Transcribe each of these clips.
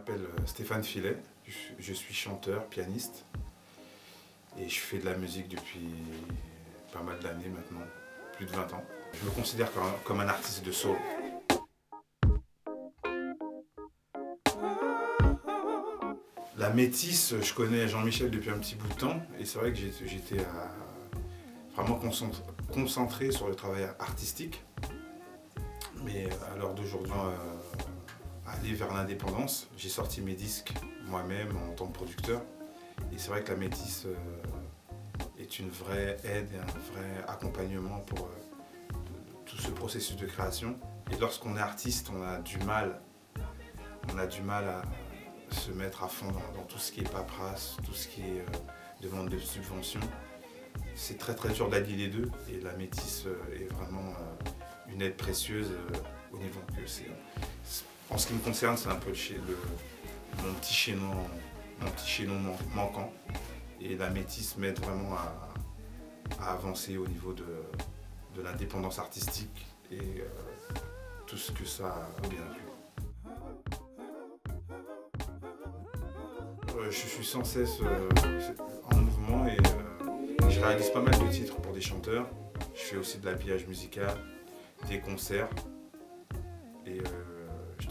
m'appelle euh, Stéphane Filet, je suis chanteur, pianiste et je fais de la musique depuis pas mal d'années maintenant, plus de 20 ans. Je me considère comme un, artiste de soul. La métisse, je connais Jean-Michel depuis un petit bout de temps et c'est vrai que j'étais vraiment concentré sur le travail artistique. Mais à l'heure d'aujourd'hui, euh, aller vers l'indépendance, j'ai sorti mes disques moi-même en tant que producteur. Et c'est vrai que la métisse euh, est une vraie aide et un vrai accompagnement pour euh, tout ce processus de création. Et lorsqu'on est artiste, on a du mal, on a du mal à se mettre à fond dans, tout ce qui est paperasse, tout ce qui est demande de subvention. C'est très très dur d'allier les deux et la métisse est vraiment une aide précieuse au niveau que c'est. En ce qui me concerne, c'est un peu mon petit chaînon, mon petit manquant. Et la métisse m'aide vraiment à, avancer au niveau de, l'indépendance artistique et euh, tout ce que ça a bien vu. Euh, je suis sans cesse euh, en mouvement et je réalise pas mal de titres pour des chanteurs. Je fais aussi de l'habillage musical, des concerts et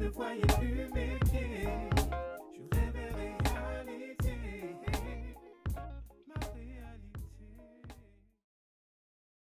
ne voyais plus pieds.